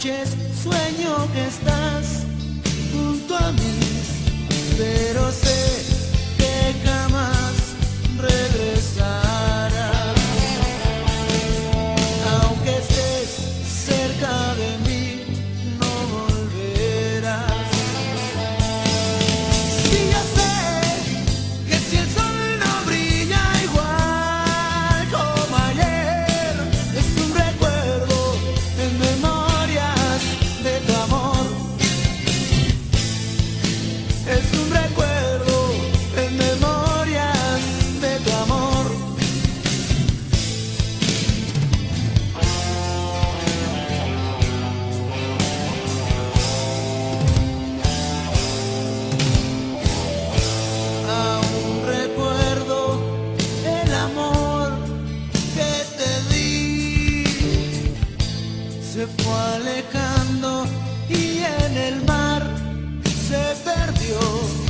noches sueño que estás junto a mí. se fue alejando y en el mar se perdió.